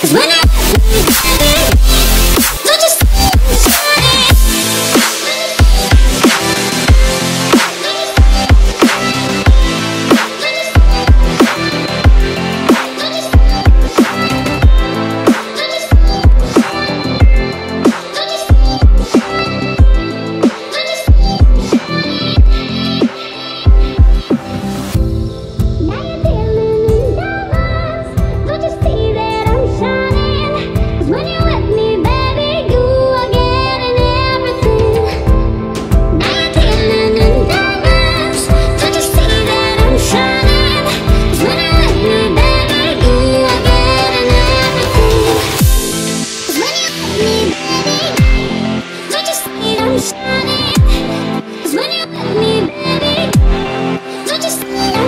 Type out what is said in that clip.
Cause when I